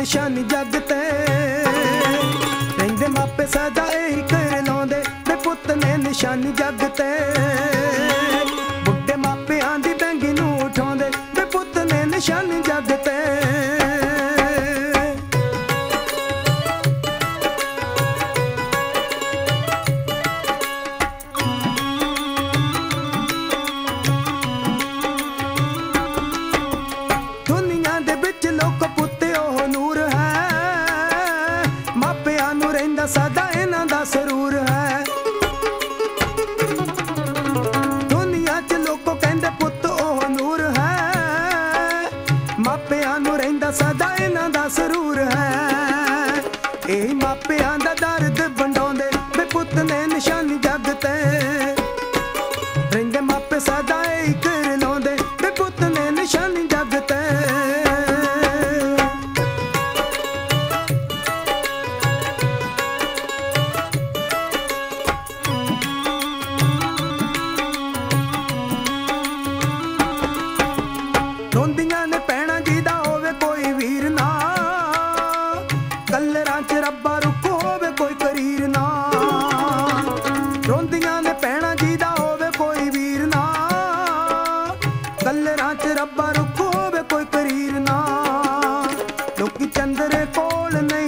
ਨਿਸ਼ਾਨੀ ਜੱਗ ਤੇ। ਰਹਿੰਦੇ ਮਾਪੇ ਸਦਾ ਇੱਕ ਦਾ ਸਾਦਾ ਇਹਨਾਂ ਦਾ ਸਰੂਰ ਹੈ। ਦੁਨੀਆ 'ਚ ਲੋਕੋ ਕਹਿੰਦੇ ਪੁੱਤ ਉਹ ਨੂਰ ਹੈ। ਮਾਪਿਆਂ ਨੂੰ ਰਹਿੰਦਾ ਸਾਦਾ ਇਹਨਾਂ ਦਾ ਸਰੂਰ ਹੈ। ਇਹ ਮਾਪਿਆਂ ਦਾ ਦਰ ਰੋਂਦੀਆਂ ਨੇ ਪੈਣਾ ਜਿਹਦਾ ਹੋਵੇ ਕੋਈ ਵੀਰ ਨਾ। ਕਲਰਾਂ ਚ ਰੱਬਾ ਰੁੱਖ ਹੋਵੇ ਕੋਈ ਕਰੀਰ ਨਾ। ਰੋਂਦੀਆਂ ਨੇ ਪੈਣਾ ਜਿਹਦਾ ਹੋਵੇ ਕੋਈ ਵੀਰ ਨਾ। ਕਲਰਾਂ ਚ ਰੱਬਾ ਰੁੱਖ ਹੋਵੇ ਕੋਈ ਕਰੀਰ ਨਾ। ਲੋਕੀ ਚੰਦਰੇ ਕੋਲ ਨਹੀਂ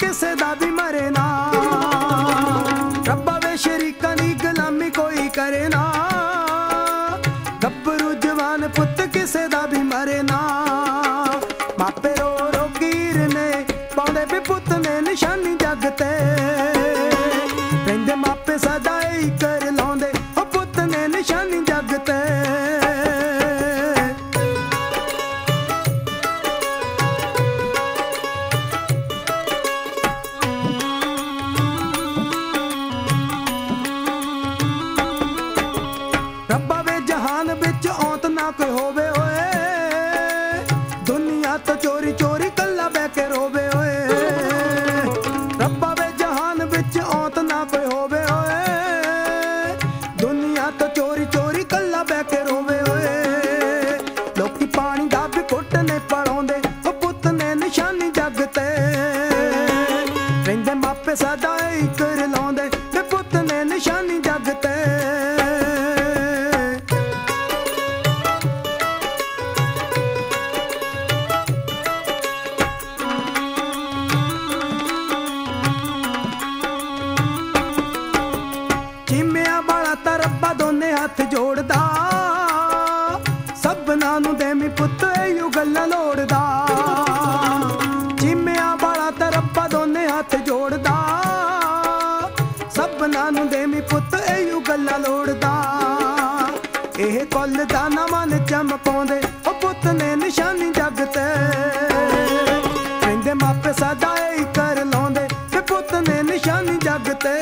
ਕਿਸੇ ਦਾ ਵੀ ਮਰੇ ਨਾ। ਰੱਬਾ ਵੇ ਸ਼ਰੀਕਾਂ ਦੀ ਗੁਲਾਮੀ ਕੋਈ ਕਰੇ ਨਾ। ਗੱਭਰੂ ਜਵਾਨ ਪੁੱਤ ਕਿਸੇ ਦਾ ਵੀ ਮਰੇ ਨਾ। ਮਾਪੇ ਰੋ ਰੋ ਕੀਰ ਨੇ, ਪਾਉਂਦੇ ਵੀ ਪੁੱਤ ਨੇ ਨਿਸ਼ਾਨੀ ਜੱਗ ਤੇ। ਕੋਈ ਹੋਵੇ ਓਏ। ਦੁਨੀਆ ਤੋਂ ਚੋਰੀ ਚੋਰੀ ਕੱਲਾ ਬਹਿ ਕੇ ਰੋਵੇ ਓਏ। ਲੋਕੀ ਪਾਣੀ ਦਾ ਵੀ ਘੁੱਟ ਨੇ ਪੜਾਉਂਦੇ, ਉਹ ਪੁੱਤ ਨੇ ਨਿਸ਼ਾਨੀ ਜੱਗ ਤੇ। ਰਹਿੰਦੇ ਮਾਪੇ ਸਦਾ ਹੀ ਕਰ ਲਾਉਂਦੇ ਤੇ ਪੁੱਤ ਨੇ ਨਿਸ਼ਾਨੀ ਜੱਗ ਤੇ। ਵਾਲਾ ਤਾਂ ਰੱਬਾ ਦੋਨੇ ਹੱਥ ਜੋੜਦਾ। ਸਭਨਾਂ ਨੂੰ ਦੇਮੀ ਪੁੱਤ, ਇਹੋ ਗੱਲਾਂ ਲੋੜਦਾ। ਚਿਮਿਆਂ ਵਾਲਾ ਤਾਂ ਰੱਬਾ ਦੋਨੇ ਹੱਥ ਜੋੜਦਾ। ਸਭਨਾਂ ਨੂੰ ਦੇਮੀ ਪੁੱਤ, ਇਹੋ ਗੱਲਾਂ ਲੋੜਦਾ। ਇਹ ਕੁੱਲ ਦਾ ਨਾ ਮਨ ਚਮਕਾਉਂਦੇ ਉਹ ਪੁੱਤ ਨੇ ਨਿਸ਼ਾਨੀ ਜੱਗ ਤੇ। ਕਹਿੰਦੇ ਮਾਪੇ ਸਦਾ ਹੀ ਕਰ ਲਾਉਂਦੇ, ਤੇ ਪੁੱਤ ਨੇ ਨਿਸ਼ਾਨੀ ਜੱਗ ਤੇ।